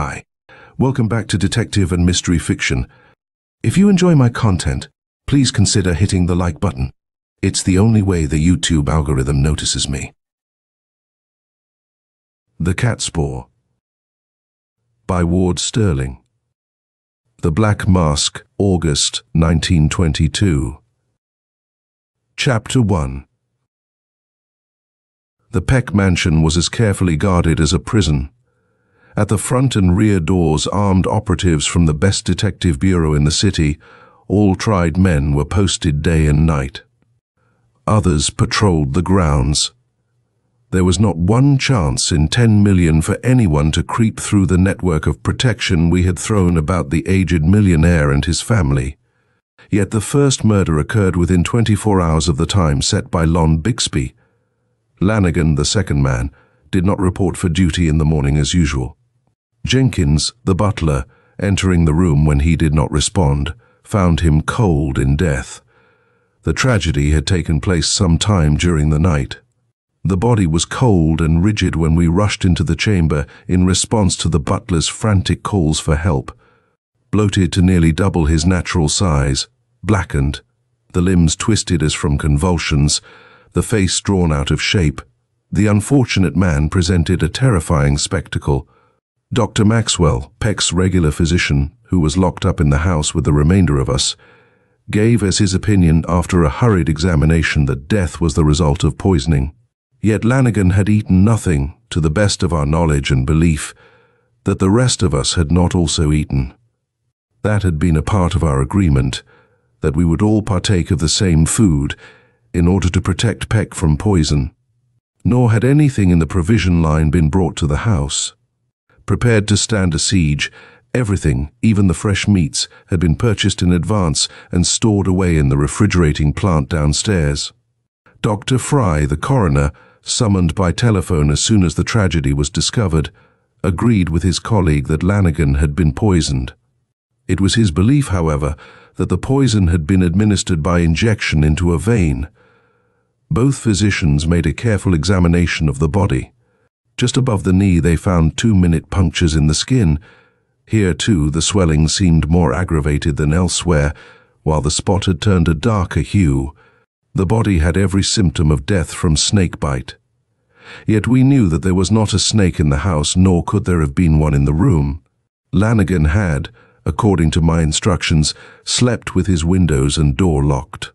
Hi. Welcome back to Detective and Mystery Fiction. If you enjoy my content, please consider hitting the like button. It's the only way the YouTube algorithm notices me. The Catspaw by Ward Sterling The Black Mask, August 1922 Chapter 1 The Peck mansion was as carefully guarded as a prison. At the front and rear doors, armed operatives from the best detective bureau in the city, all tried men were posted day and night. Others patrolled the grounds. There was not one chance in ten million for anyone to creep through the network of protection we had thrown about the aged millionaire and his family. Yet the first murder occurred within 24 hours of the time set by Lon Bixby. Lanigan, the second man, did not report for duty in the morning as usual. Jenkins, the butler, entering the room when he did not respond, found him cold in death. The tragedy had taken place some time during the night. The body was cold and rigid when we rushed into the chamber in response to the butler's frantic calls for help. Bloated to nearly double his natural size, blackened, the limbs twisted as from convulsions, the face drawn out of shape, the unfortunate man presented a terrifying spectacle. Dr. Maxwell, Peck's regular physician, who was locked up in the house with the remainder of us, gave as his opinion after a hurried examination that death was the result of poisoning. Yet Lanigan had eaten nothing, to the best of our knowledge and belief, that the rest of us had not also eaten. That had been a part of our agreement, that we would all partake of the same food in order to protect Peck from poison. Nor had anything in the provision line been brought to the house. Prepared to stand a siege, everything, even the fresh meats, had been purchased in advance and stored away in the refrigerating plant downstairs. Dr. Fry, the coroner, summoned by telephone as soon as the tragedy was discovered, agreed with his colleague that Lanigan had been poisoned. It was his belief, however, that the poison had been administered by injection into a vein. Both physicians made a careful examination of the body. Just above the knee they found two-minute punctures in the skin. Here, too, the swelling seemed more aggravated than elsewhere, while the spot had turned a darker hue. The body had every symptom of death from snake bite. Yet we knew that there was not a snake in the house, nor could there have been one in the room. Lanigan had, according to my instructions, slept with his windows and door locked.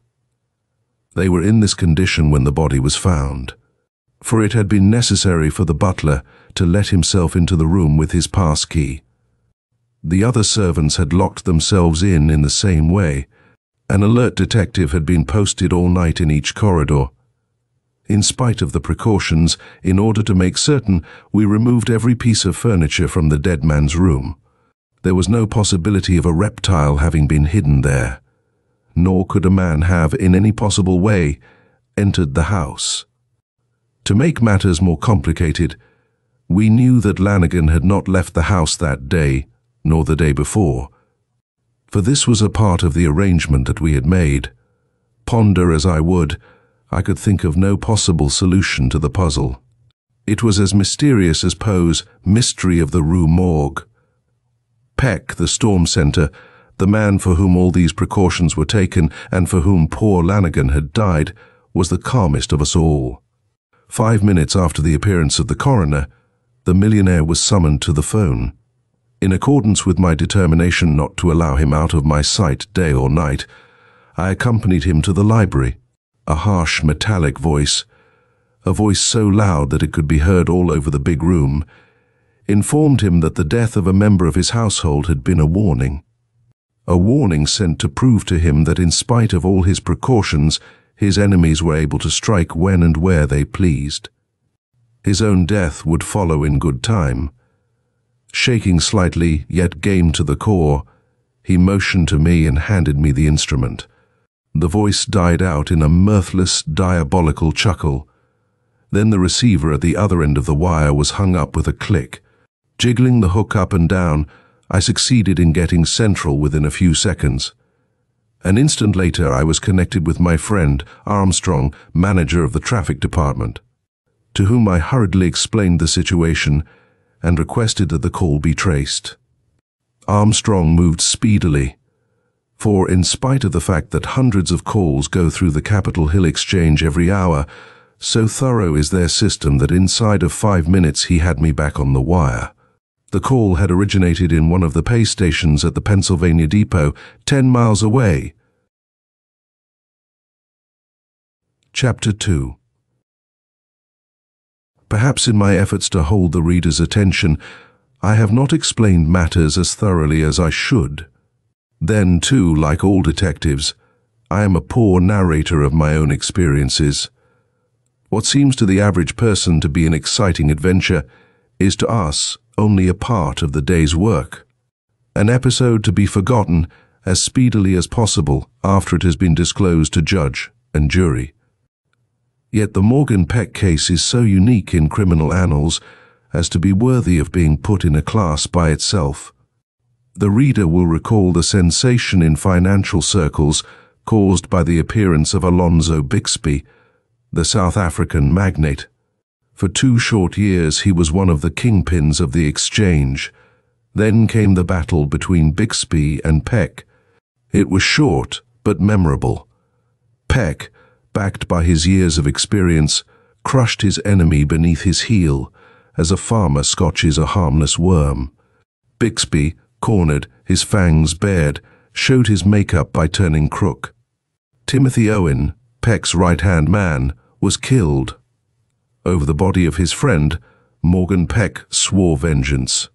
They were in this condition when the body was found for it had been necessary for the butler to let himself into the room with his pass key. The other servants had locked themselves in in the same way. An alert detective had been posted all night in each corridor. In spite of the precautions, in order to make certain, we removed every piece of furniture from the dead man's room. There was no possibility of a reptile having been hidden there. Nor could a man have, in any possible way, entered the house. To make matters more complicated, we knew that Lanigan had not left the house that day, nor the day before. For this was a part of the arrangement that we had made. Ponder as I would, I could think of no possible solution to the puzzle. It was as mysterious as Poe's Mystery of the Rue Morgue. Peck, the storm centre, the man for whom all these precautions were taken and for whom poor Lanigan had died, was the calmest of us all. Five minutes after the appearance of the coroner, the millionaire was summoned to the phone. In accordance with my determination not to allow him out of my sight day or night, I accompanied him to the library. A harsh, metallic voice, a voice so loud that it could be heard all over the big room, informed him that the death of a member of his household had been a warning. A warning sent to prove to him that in spite of all his precautions, his enemies were able to strike when and where they pleased. His own death would follow in good time. Shaking slightly, yet game to the core, he motioned to me and handed me the instrument. The voice died out in a mirthless, diabolical chuckle. Then the receiver at the other end of the wire was hung up with a click. Jiggling the hook up and down, I succeeded in getting central within a few seconds. An instant later, I was connected with my friend, Armstrong, manager of the traffic department, to whom I hurriedly explained the situation and requested that the call be traced. Armstrong moved speedily, for in spite of the fact that hundreds of calls go through the Capitol Hill Exchange every hour, so thorough is their system that inside of five minutes he had me back on the wire. The call had originated in one of the pay stations at the Pennsylvania Depot, ten miles away. Chapter 2 Perhaps in my efforts to hold the reader's attention, I have not explained matters as thoroughly as I should. Then, too, like all detectives, I am a poor narrator of my own experiences. What seems to the average person to be an exciting adventure is to us only a part of the day's work. An episode to be forgotten as speedily as possible after it has been disclosed to judge and jury. Yet the Morgan Peck case is so unique in criminal annals as to be worthy of being put in a class by itself. The reader will recall the sensation in financial circles caused by the appearance of Alonzo Bixby, the South African magnate for two short years he was one of the kingpins of the exchange. Then came the battle between Bixby and Peck. It was short, but memorable. Peck, backed by his years of experience, crushed his enemy beneath his heel, as a farmer scotches a harmless worm. Bixby, cornered, his fangs bared, showed his makeup by turning crook. Timothy Owen, Peck's right-hand man, was killed over the body of his friend, Morgan Peck swore vengeance.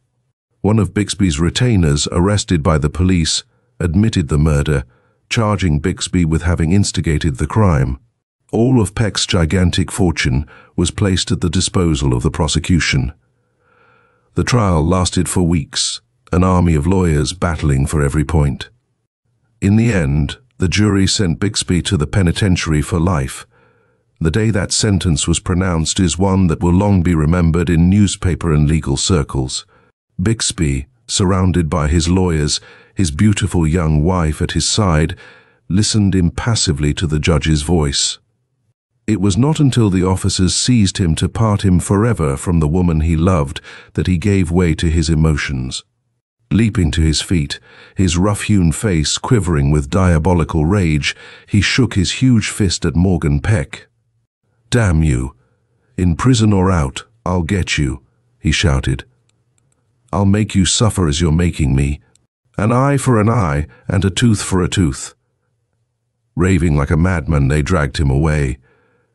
One of Bixby's retainers, arrested by the police, admitted the murder, charging Bixby with having instigated the crime. All of Peck's gigantic fortune was placed at the disposal of the prosecution. The trial lasted for weeks, an army of lawyers battling for every point. In the end, the jury sent Bixby to the penitentiary for life, the day that sentence was pronounced is one that will long be remembered in newspaper and legal circles. Bixby, surrounded by his lawyers, his beautiful young wife at his side, listened impassively to the judge's voice. It was not until the officers seized him to part him forever from the woman he loved that he gave way to his emotions. Leaping to his feet, his rough-hewn face quivering with diabolical rage, he shook his huge fist at Morgan Peck. Damn you! In prison or out, I'll get you, he shouted. I'll make you suffer as you're making me. An eye for an eye and a tooth for a tooth. Raving like a madman, they dragged him away.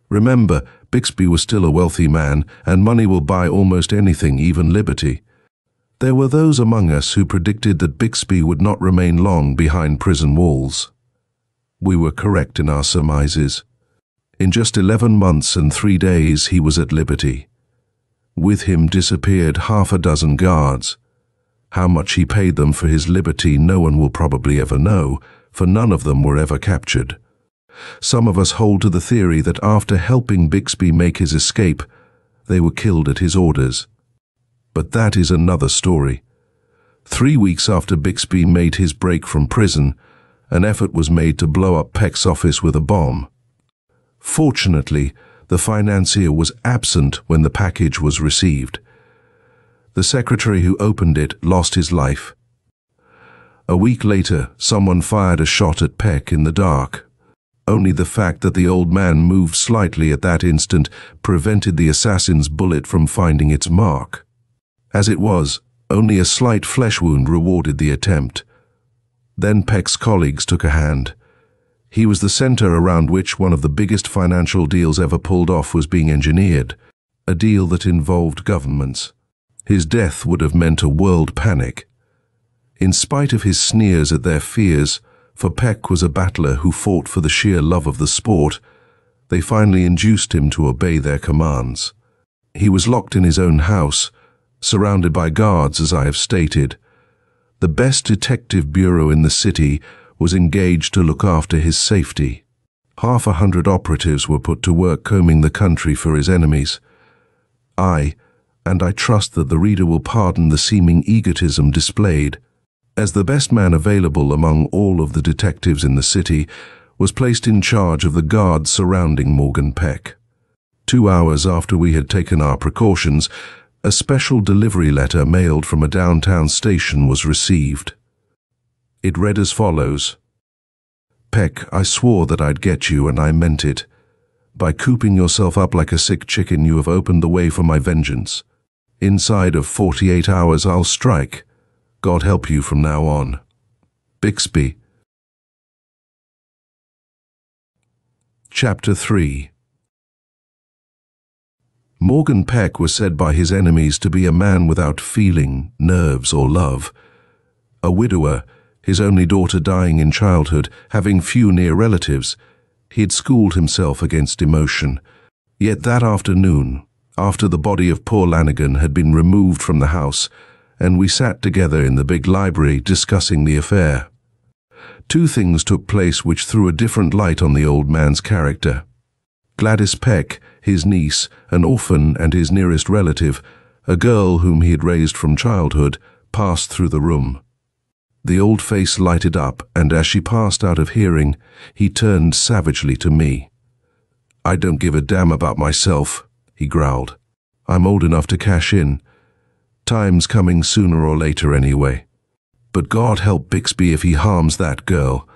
Remember, Bixby was still a wealthy man, and money will buy almost anything, even liberty. There were those among us who predicted that Bixby would not remain long behind prison walls. We were correct in our surmises. In just eleven months and three days he was at liberty. With him disappeared half a dozen guards. How much he paid them for his liberty no one will probably ever know, for none of them were ever captured. Some of us hold to the theory that after helping Bixby make his escape, they were killed at his orders. But that is another story. Three weeks after Bixby made his break from prison, an effort was made to blow up Peck's office with a bomb. Fortunately, the financier was absent when the package was received. The secretary who opened it lost his life. A week later, someone fired a shot at Peck in the dark. Only the fact that the old man moved slightly at that instant prevented the assassin's bullet from finding its mark. As it was, only a slight flesh wound rewarded the attempt. Then Peck's colleagues took a hand. He was the center around which one of the biggest financial deals ever pulled off was being engineered, a deal that involved governments. His death would have meant a world panic. In spite of his sneers at their fears, for Peck was a battler who fought for the sheer love of the sport, they finally induced him to obey their commands. He was locked in his own house, surrounded by guards as I have stated. The best detective bureau in the city was engaged to look after his safety. Half a hundred operatives were put to work combing the country for his enemies. I, and I trust that the reader will pardon the seeming egotism displayed, as the best man available among all of the detectives in the city, was placed in charge of the guards surrounding Morgan Peck. Two hours after we had taken our precautions, a special delivery letter mailed from a downtown station was received. It read as follows. Peck, I swore that I'd get you, and I meant it. By cooping yourself up like a sick chicken, you have opened the way for my vengeance. Inside of 48 hours, I'll strike. God help you from now on. Bixby. Chapter 3 Morgan Peck was said by his enemies to be a man without feeling, nerves, or love. A widower, his only daughter dying in childhood, having few near relatives, he had schooled himself against emotion. Yet that afternoon, after the body of poor Lanigan had been removed from the house, and we sat together in the big library discussing the affair, two things took place which threw a different light on the old man's character. Gladys Peck, his niece, an orphan and his nearest relative, a girl whom he had raised from childhood, passed through the room. The old face lighted up, and as she passed out of hearing, he turned savagely to me. I don't give a damn about myself, he growled. I'm old enough to cash in. Time's coming sooner or later anyway. But God help Bixby if he harms that girl,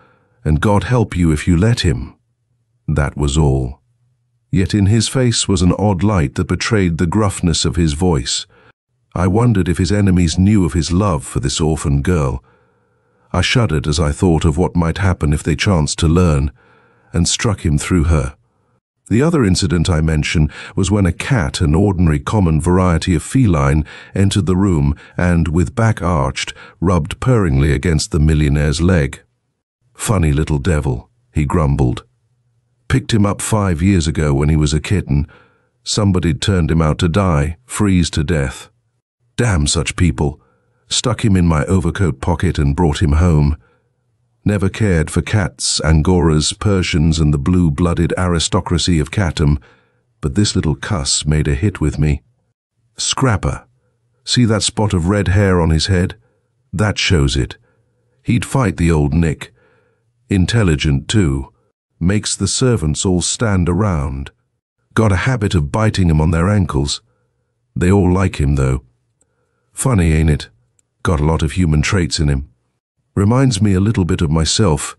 and God help you if you let him. That was all. Yet in his face was an odd light that betrayed the gruffness of his voice. I wondered if his enemies knew of his love for this orphan girl, I shuddered as I thought of what might happen if they chanced to learn, and struck him through her. The other incident I mention was when a cat, an ordinary common variety of feline, entered the room and, with back arched, rubbed purringly against the millionaire's leg. Funny little devil, he grumbled. Picked him up five years ago when he was a kitten. Somebody'd turned him out to die, freeze to death. Damn such people stuck him in my overcoat pocket and brought him home. Never cared for cats, Angoras, Persians, and the blue-blooded aristocracy of catdom, but this little cuss made a hit with me. Scrapper. See that spot of red hair on his head? That shows it. He'd fight the old Nick. Intelligent, too. Makes the servants all stand around. Got a habit of biting him on their ankles. They all like him, though. Funny, ain't it? Got a lot of human traits in him. Reminds me a little bit of myself,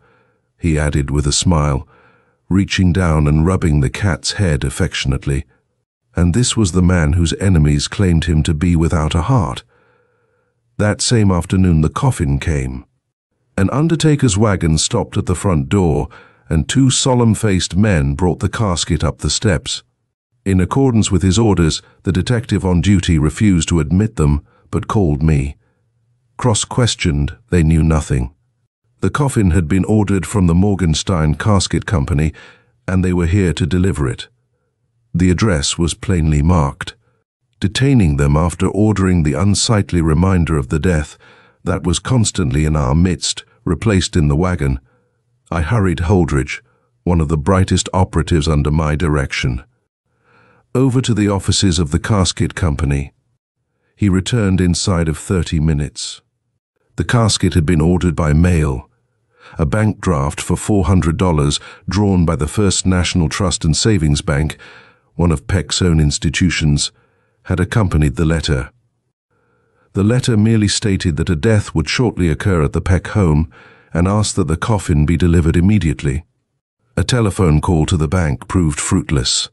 he added with a smile, reaching down and rubbing the cat's head affectionately. And this was the man whose enemies claimed him to be without a heart. That same afternoon the coffin came. An undertaker's wagon stopped at the front door, and two solemn-faced men brought the casket up the steps. In accordance with his orders, the detective on duty refused to admit them, but called me. Cross-questioned, they knew nothing. The coffin had been ordered from the Morgenstein Casket Company, and they were here to deliver it. The address was plainly marked. Detaining them after ordering the unsightly reminder of the death that was constantly in our midst, replaced in the wagon, I hurried Holdridge, one of the brightest operatives under my direction. Over to the offices of the Casket Company. He returned inside of 30 minutes. The casket had been ordered by mail. A bank draft for $400 drawn by the First National Trust and Savings Bank, one of Peck's own institutions, had accompanied the letter. The letter merely stated that a death would shortly occur at the Peck home and asked that the coffin be delivered immediately. A telephone call to the bank proved fruitless.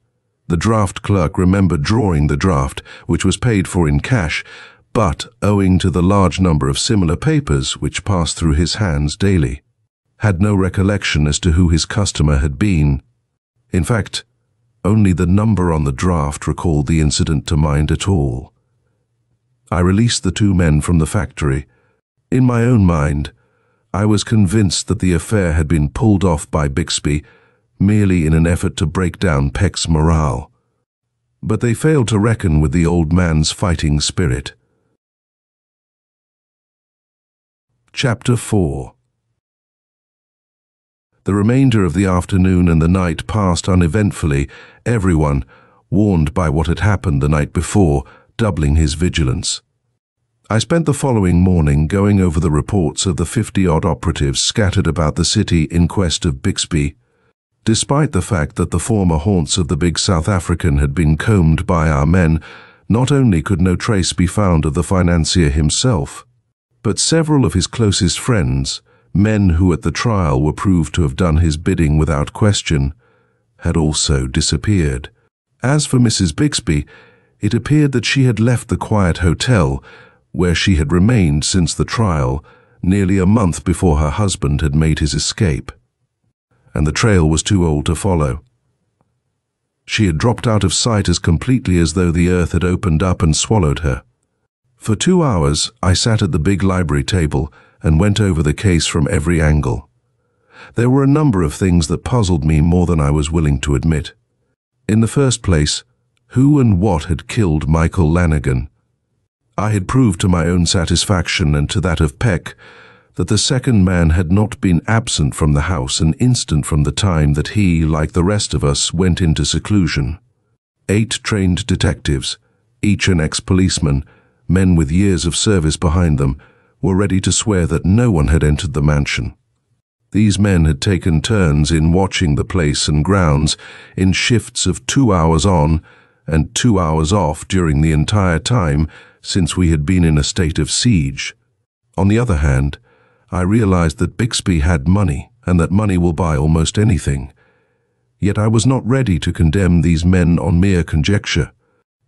The draft clerk remembered drawing the draft, which was paid for in cash, but owing to the large number of similar papers which passed through his hands daily, had no recollection as to who his customer had been. In fact, only the number on the draft recalled the incident to mind at all. I released the two men from the factory. In my own mind, I was convinced that the affair had been pulled off by Bixby merely in an effort to break down Peck's morale. But they failed to reckon with the old man's fighting spirit. Chapter 4 The remainder of the afternoon and the night passed uneventfully, everyone, warned by what had happened the night before, doubling his vigilance. I spent the following morning going over the reports of the fifty-odd operatives scattered about the city in quest of Bixby. Despite the fact that the former haunts of the big South African had been combed by our men, Not only could no trace be found of the financier himself, but several of his closest friends, men who at the trial were proved to have done his bidding without question, had also disappeared. As for Mrs. Bixby, it appeared that she had left the quiet hotel, where she had remained since the trial, nearly a month before her husband had made his escape. And the trail was too old to follow. She had dropped out of sight as completely as though the earth had opened up and swallowed her. For two hours, I sat at the big library table and went over the case from every angle. There were a number of things that puzzled me more than I was willing to admit. In the first place, who and what had killed Michael Lanigan? I had proved to my own satisfaction and to that of Peck that the second man had not been absent from the house an instant from the time that he, like the rest of us, went into seclusion. Eight trained detectives, each an ex-policeman, men with years of service behind them, were ready to swear that no one had entered the mansion. These men had taken turns in watching the place and grounds in shifts of two hours on and two hours off during the entire time since we had been in a state of siege. On the other hand, I realized that Bixby had money and that money will buy almost anything. Yet I was not ready to condemn these men on mere conjecture.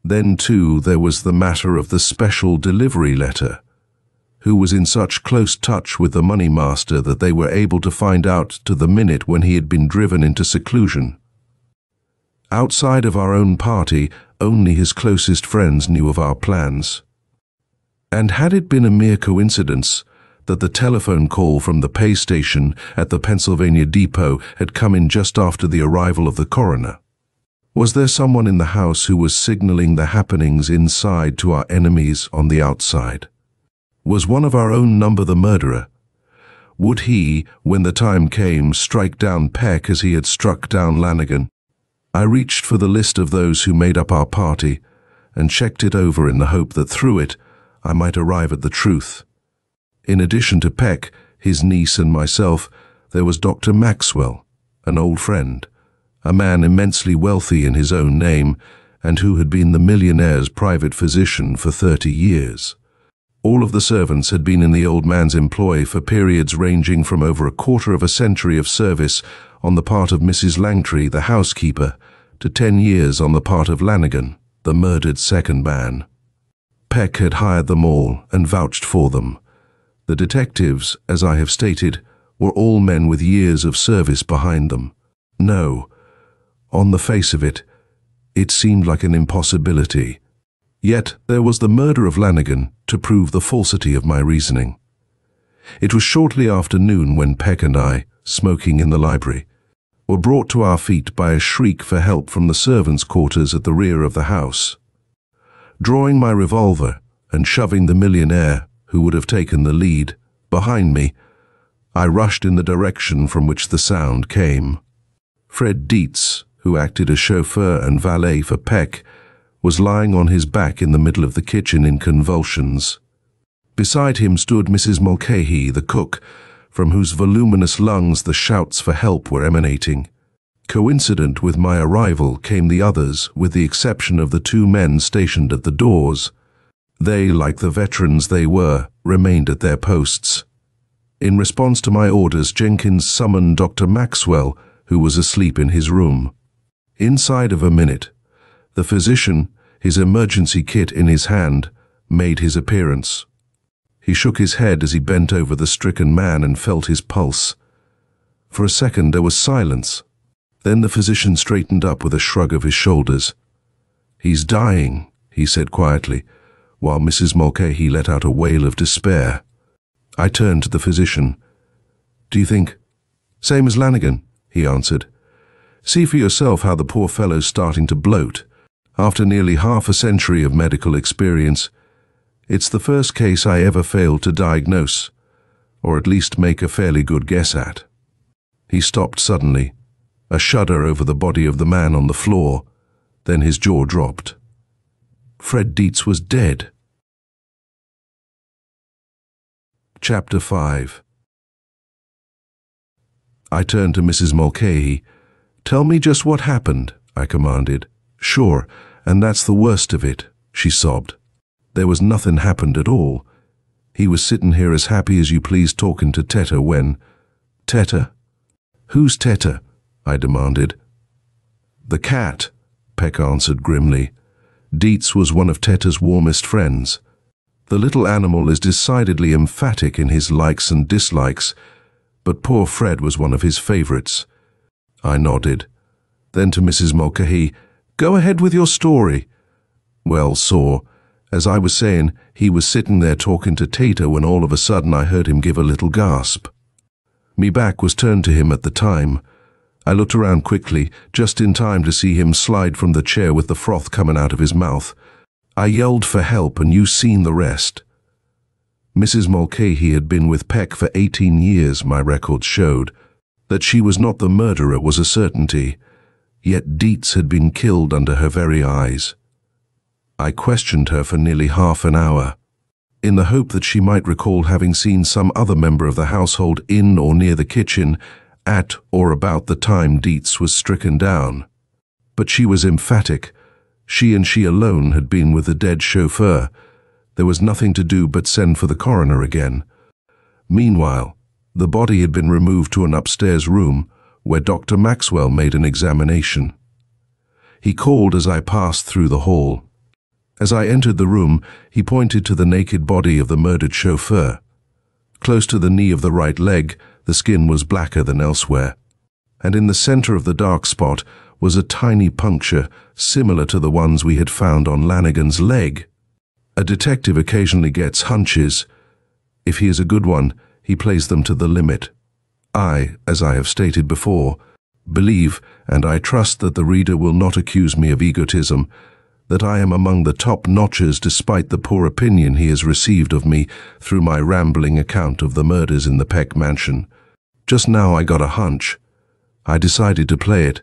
Then, too, there was the matter of the special delivery letter. Who was in such close touch with the money master that they were able to find out to the minute when he had been driven into seclusion. Outside of our own party, only his closest friends knew of our plans. And had it been a mere coincidence that the telephone call from the pay station at the Pennsylvania depot had come in just after the arrival of the coroner? Was there someone in the house who was signaling the happenings inside to our enemies on the outside? Was one of our own number the murderer? Would he, when the time came, strike down Peck as he had struck down Lanigan? I reached for the list of those who made up our party and checked it over in the hope that through it I might arrive at the truth. In addition to Peck, his niece and myself, there was Dr. Maxwell, an old friend, a man immensely wealthy in his own name and who had been the millionaire's private physician for 30 years. All of the servants had been in the old man's employ for periods ranging from over a quarter of a century of service on the part of Mrs. Langtry, the housekeeper, to ten years on the part of Lanigan, the murdered second man. Peck had hired them all and vouched for them. The detectives, as I have stated, were all men with years of service behind them. No, on the face of it, it seemed like an impossibility. Yet there was the murder of Lanigan to prove the falsity of my reasoning. It was shortly after noon when Peck and I, smoking in the library, were brought to our feet by a shriek for help from the servants' quarters at the rear of the house. Drawing my revolver and shoving the millionaire, who would have taken the lead, behind me, I rushed in the direction from which the sound came. Fred Dietz, who acted as chauffeur and valet for Peck, was lying on his back in the middle of the kitchen in convulsions. Beside him stood Mrs. Mulcahy, the cook, from whose voluminous lungs the shouts for help were emanating. Coincident with my arrival came the others, with the exception of the two men stationed at the doors. They, like the veterans they were, remained at their posts. In response to my orders, Jenkins summoned Dr. Maxwell, who was asleep in his room. Inside of a minute, the physician, his emergency kit in his hand, made his appearance. He shook his head as he bent over the stricken man and felt his pulse. For a second there was silence. Then the physician straightened up with a shrug of his shoulders. He's dying, he said quietly, while Mrs. Mulcahy let out a wail of despair. I turned to the physician. Do you think? Same as Lanigan, he answered. See for yourself how the poor fellow's starting to bloat. After nearly half a century of medical experience, it's the first case I ever failed to diagnose, or at least make a fairly good guess at. He stopped suddenly, a shudder over the body of the man on the floor, then his jaw dropped. Fred Dietz was dead. Chapter 5 I turned to Mrs. Mulcahy. Tell me just what happened, I commanded. Sure, and that's the worst of it, she sobbed. There was nothing happened at all. He was sitting here as happy as you please talking to Teta when... Teta? Who's Teta? I demanded. The cat, Peck answered grimly. Dietz was one of Teta's warmest friends. The little animal is decidedly emphatic in his likes and dislikes, but poor Fred was one of his favorites. I nodded. Then to Mrs. Mulcahy, Go ahead with your story. Well, saw. As I was saying, he was sitting there talking to Teta when all of a sudden I heard him give a little gasp. Me back was turned to him at the time. I looked around quickly, just in time to see him slide from the chair with the froth coming out of his mouth. I yelled for help and you seen the rest. Mrs. Mulcahy had been with Peck for 18 years, my records showed. That she was not the murderer was a certainty, yet Dietz had been killed under her very eyes. I questioned her for nearly half an hour, in the hope that she might recall having seen some other member of the household in or near the kitchen at or about the time Dietz was stricken down. But she was emphatic, she and she alone had been with the dead chauffeur. There was nothing to do but send for the coroner again. Meanwhile, the body had been removed to an upstairs room where Dr. Maxwell made an examination. He called as I passed through the hall. As I entered the room, he pointed to the naked body of the murdered chauffeur. Close to the knee of the right leg, the skin was blacker than elsewhere. And in the center of the dark spot was a tiny puncture similar to the ones we had found on Lanigan's leg. A detective occasionally gets hunches. If he is a good one, he plays them to the limit. I, as I have stated before, believe, and I trust that the reader will not accuse me of egotism, that I am among the top notches despite the poor opinion he has received of me through my rambling account of the murders in the Peck mansion. Just now I got a hunch. I decided to play it.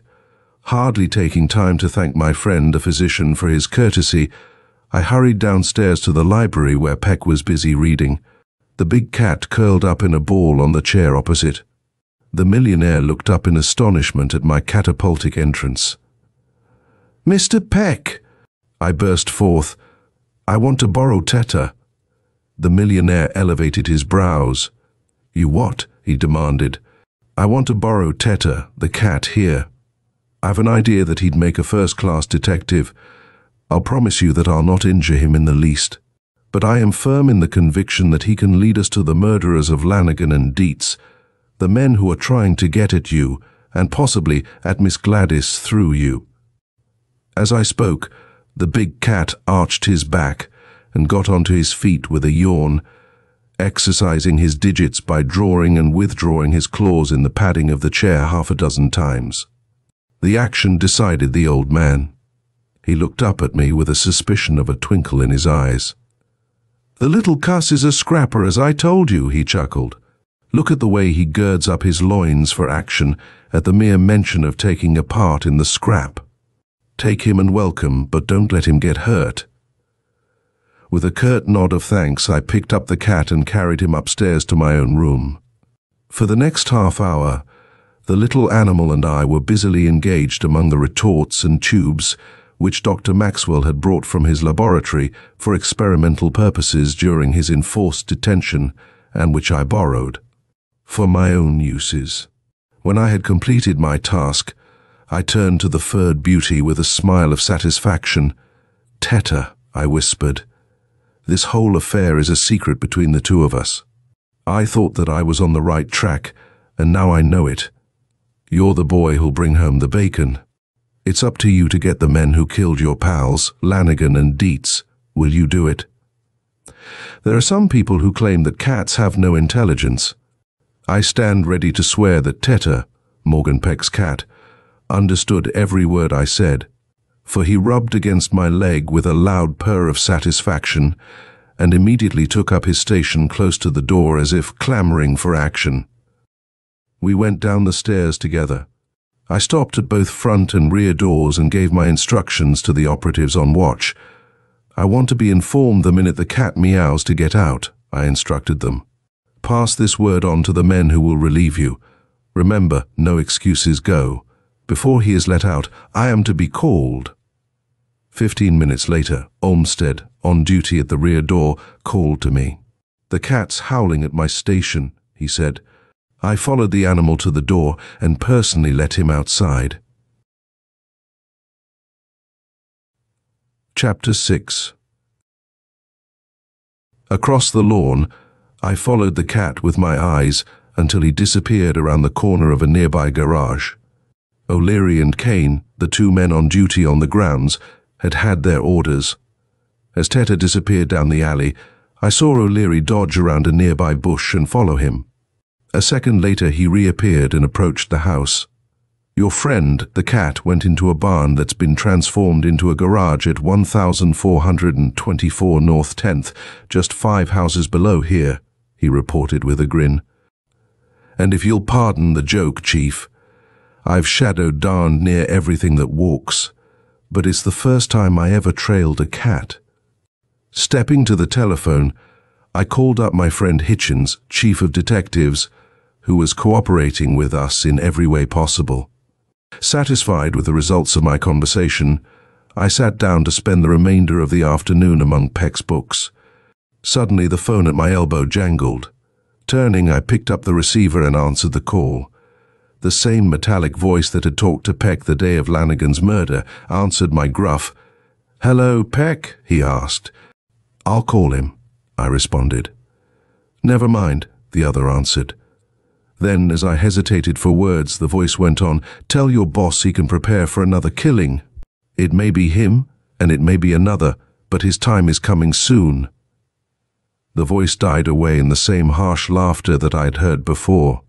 Hardly taking time to thank my friend, the physician, for his courtesy, I hurried downstairs to the library where Peck was busy reading. The big cat curled up in a ball on the chair opposite. The millionaire looked up in astonishment at my catapultic entrance. Mr. Peck! I burst forth. I want to borrow Teta. The millionaire elevated his brows. You what? he demanded. I want to borrow Teta, the cat, here. I've an idea that he'd make a first-class detective. I'll promise you that I'll not injure him in the least. But I am firm in the conviction that he can lead us to the murderers of Lanigan and Dietz, the men who are trying to get at you, and possibly at Miss Gladys through you. As I spoke, the big cat arched his back and got onto his feet with a yawn, exercising his digits by drawing and withdrawing his claws in the padding of the chair half a dozen times. The action decided the old man. He looked up at me with a suspicion of a twinkle in his eyes. The little cuss is a scrapper, as I told you, he chuckled. Look at the way he girds up his loins for action at the mere mention of taking a part in the scrap. Take him and welcome, but don't let him get hurt. With a curt nod of thanks, I picked up the cat and carried him upstairs to my own room. For the next half hour, the little animal and I were busily engaged among the retorts and tubes which Dr. Maxwell had brought from his laboratory for experimental purposes during his enforced detention and which I borrowed for my own uses. When I had completed my task, I turned to the furred beauty with a smile of satisfaction. Teta, I whispered. This whole affair is a secret between the two of us. I thought that I was on the right track, and now I know it. You're the boy who'll bring home the bacon. It's up to you to get the men who killed your pals, Lanigan and Dietz. Will you do it? There are some people who claim that cats have no intelligence. I stand ready to swear that Teta, Morgan Peck's cat, understood every word I said, for he rubbed against my leg with a loud purr of satisfaction and immediately took up his station close to the door as if clamoring for action. We went down the stairs together. I stopped at both front and rear doors and gave my instructions to the operatives on watch. I want to be informed the minute the cat meows to get out, I instructed them. Pass this word on to the men who will relieve you. Remember, no excuses go. Before he is let out, I am to be called. Fifteen minutes later, Olmsted, on duty at the rear door, called to me. The cat's howling at my station, he said. I followed the animal to the door and personally let him outside. Chapter 6 Across the lawn, I followed the cat with my eyes until he disappeared around the corner of a nearby garage. O'Leary and Kane, the two men on duty on the grounds, had had their orders. As Teta disappeared down the alley, I saw O'Leary dodge around a nearby bush and follow him. A second later he reappeared and approached the house. Your friend, the cat, went into a barn that's been transformed into a garage at 1424 North 10th, just five houses below here, he reported with a grin. And if you'll pardon the joke, Chief, I've shadowed darned near everything that walks, but it's the first time I ever trailed a cat. Stepping to the telephone, I called up my friend Hitchens, Chief of Detectives, who was cooperating with us in every way possible. Satisfied with the results of my conversation, I sat down to spend the remainder of the afternoon among Peck's books. Suddenly the phone at my elbow jangled. Turning, I picked up the receiver and answered the call. The same metallic voice that had talked to Peck the day of Lanigan's murder answered my gruff, Hello, Peck, he asked. I'll call him, I responded. Never mind, the other answered. Then, as I hesitated for words, the voice went on, Tell your boss he can prepare for another killing. It may be him, and it may be another, but his time is coming soon. The voice died away in the same harsh laughter that I had heard before.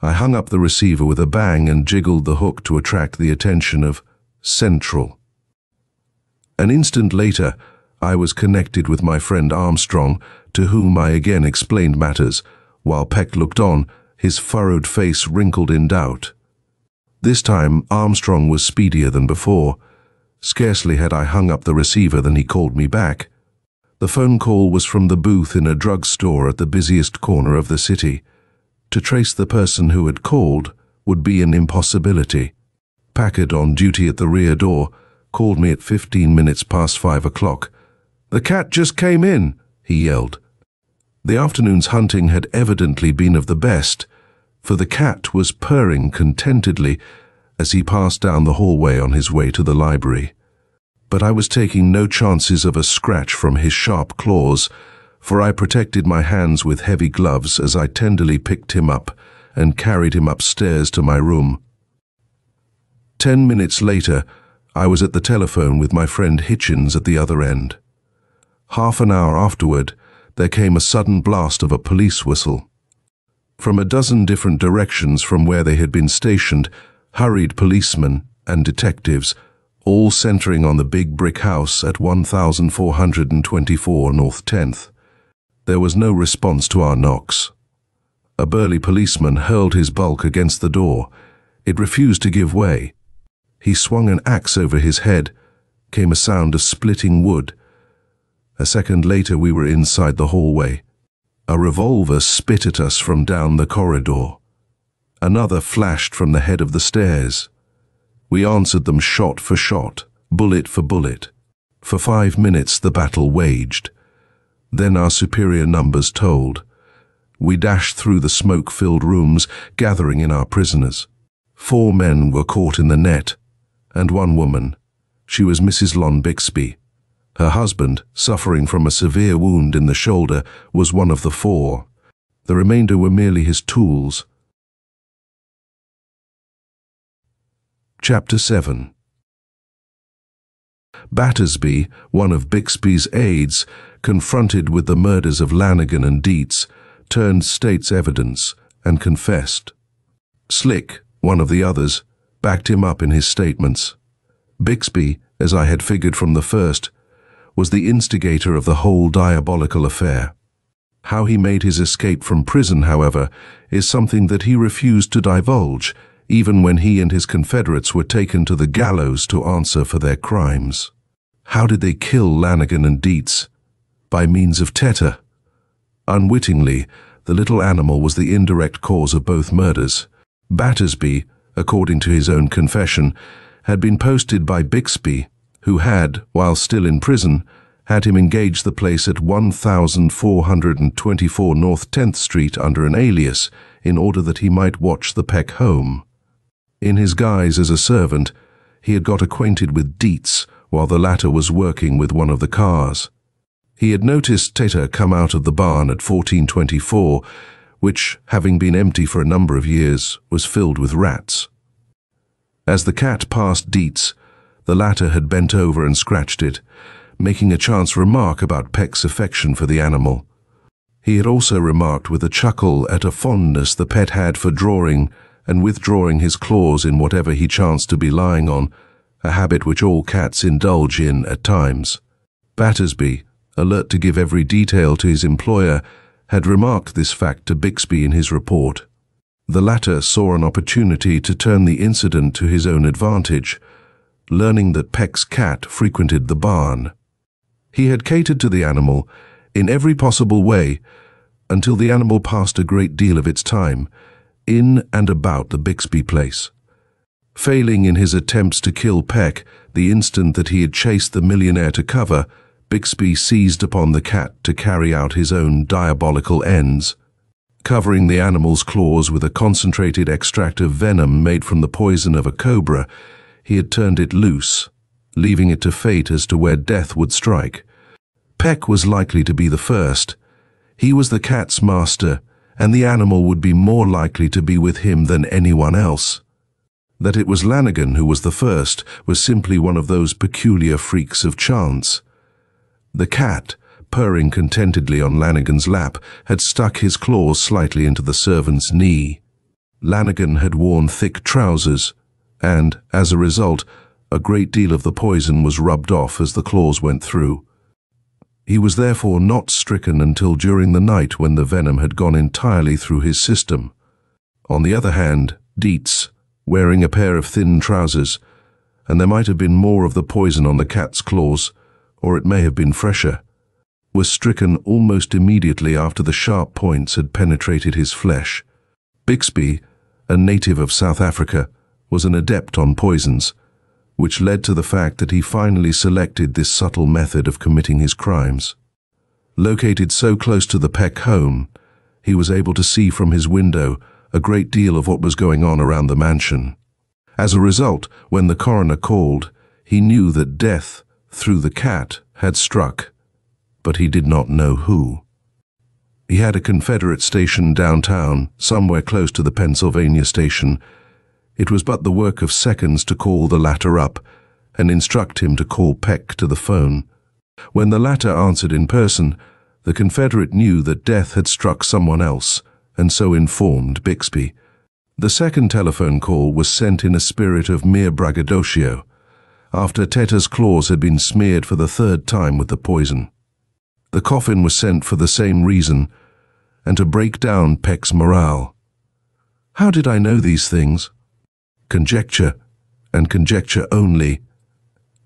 I hung up the receiver with a bang and jiggled the hook to attract the attention of Central. An instant later, I was connected with my friend Armstrong, to whom I again explained matters, while Peck looked on, his furrowed face wrinkled in doubt. This time Armstrong was speedier than before. Scarcely had I hung up the receiver than he called me back. The phone call was from the booth in a drugstore at the busiest corner of the city. To trace the person who had called would be an impossibility. Packard, on duty at the rear door, called me at fifteen minutes past five o'clock. The cat just came in, he yelled. The afternoon's hunting had evidently been of the best, for the cat was purring contentedly as he passed down the hallway on his way to the library. But I was taking no chances of a scratch from his sharp claws, for I protected my hands with heavy gloves as I tenderly picked him up and carried him upstairs to my room. Ten minutes later, I was at the telephone with my friend Hitchens at the other end. Half an hour afterward, there came a sudden blast of a police whistle. From a dozen different directions from where they had been stationed, hurried policemen and detectives, all centering on the big brick house at 1424 North 10th. There was no response to our knocks. A burly policeman hurled his bulk against the door. It refused to give way. He swung an axe over his head. Came a sound of splitting wood. A second later we were inside the hallway. A revolver spit at us from down the corridor. Another flashed from the head of the stairs. We answered them shot for shot, bullet for bullet. For five minutes the battle waged. Then our superior numbers told. We dashed through the smoke-filled rooms, gathering in our prisoners. Four men were caught in the net, and one woman. She was Mrs. Lon Bixby. Her husband, suffering from a severe wound in the shoulder, was one of the four. The remainder were merely his tools. Chapter 7 Battersby, one of Bixby's aides, confronted with the murders of Lanigan and Dietz, turned state's evidence and confessed. Slick, one of the others, backed him up in his statements. Bixby, as I had figured from the first, was the instigator of the whole diabolical affair. How he made his escape from prison, however, is something that he refused to divulge, even when he and his confederates were taken to the gallows to answer for their crimes. How did they kill Lanigan and Dietz? By means of Teta. Unwittingly, the little animal was the indirect cause of both murders. Battersby, according to his own confession, had been posted by Bixby who had, while still in prison, had him engage the place at 1424 North 10th Street under an alias in order that he might watch the Peck home. In his guise as a servant, he had got acquainted with Dietz while the latter was working with one of the cars. He had noticed Teta come out of the barn at 1424, which, having been empty for a number of years, was filled with rats. As the cat passed Dietz, the latter had bent over and scratched it, making a chance remark about Peck's affection for the animal. He had also remarked with a chuckle at a fondness the pet had for drawing and withdrawing his claws in whatever he chanced to be lying on, a habit which all cats indulge in at times. Battersby, alert to give every detail to his employer, had remarked this fact to Bixby in his report. The latter saw an opportunity to turn the incident to his own advantage, learning that Peck's cat frequented the barn. He had catered to the animal in every possible way until the animal passed a great deal of its time in and about the Bixby place. Failing in his attempts to kill Peck the instant that he had chased the millionaire to cover, Bixby seized upon the cat to carry out his own diabolical ends. Covering the animal's claws with a concentrated extract of venom made from the poison of a cobra, he had turned it loose, leaving it to fate as to where death would strike. Peck was likely to be the first. He was the cat's master, and the animal would be more likely to be with him than anyone else. That it was Lanigan who was the first was simply one of those peculiar freaks of chance. The cat, purring contentedly on Lanigan's lap, had stuck his claws slightly into the servant's knee. Lanigan had worn thick trousers, and, as a result, a great deal of the poison was rubbed off as the claws went through. He was therefore not stricken until during the night when the venom had gone entirely through his system. On the other hand, Dietz, wearing a pair of thin trousers, and there might have been more of the poison on the cat's claws, or it may have been fresher, was stricken almost immediately after the sharp points had penetrated his flesh. Bixby, a native of South Africa, was an adept on poisons, which led to the fact that he finally selected this subtle method of committing his crimes. Located so close to the Peck home, he was able to see from his window a great deal of what was going on around the mansion. As a result, when the coroner called, he knew that death, through the cat, had struck, but he did not know who. He had a Confederate station downtown, somewhere close to the Pennsylvania station, it was but the work of seconds to call the latter up and instruct him to call Peck to the phone. When the latter answered in person, the Confederate knew that death had struck someone else, and so informed Bixby. The second telephone call was sent in a spirit of mere braggadocio, after Teta's claws had been smeared for the third time with the poison. The coffin was sent for the same reason, and to break down Peck's morale. How did I know these things? Conjecture, and conjecture only.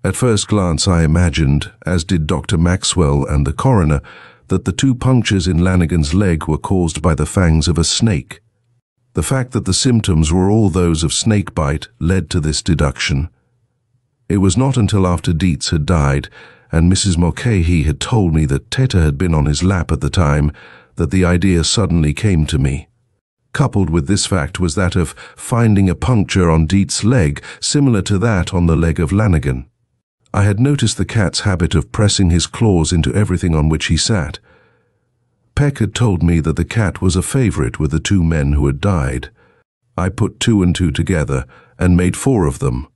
At first glance I imagined, as did Dr. Maxwell and the coroner, that the two punctures in Lanigan's leg were caused by the fangs of a snake. The fact that the symptoms were all those of snakebite led to this deduction. It was not until after Dietz had died and Mrs. Mulcahy had told me that Teta had been on his lap at the time that the idea suddenly came to me. Coupled with this fact was that of finding a puncture on Dietz's leg similar to that on the leg of Lanigan. I had noticed the cat's habit of pressing his claws into everything on which he sat. Peck had told me that the cat was a favorite with the two men who had died. I put two and two together and made four of them.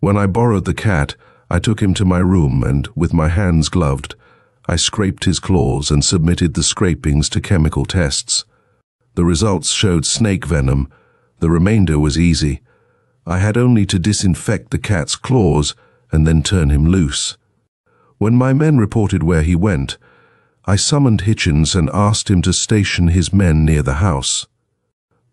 When I borrowed the cat, I took him to my room and, with my hands gloved, I scraped his claws and submitted the scrapings to chemical tests. The results showed snake venom. The remainder was easy. I had only to disinfect the cat's claws and then turn him loose. When my men reported where he went, I summoned Hitchens and asked him to station his men near the house.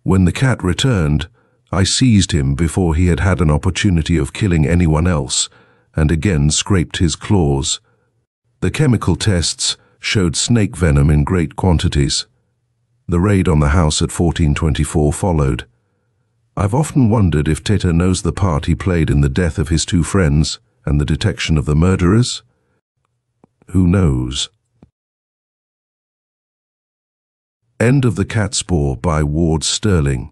When the cat returned, I seized him before he had had an opportunity of killing anyone else and again scraped his claws. The chemical tests showed snake venom in great quantities. The raid on the house at 1424 followed. I've often wondered if Teta knows the part he played in the death of his two friends and the detection of the murderers. Who knows? End of the Catspaw by Ward Sterling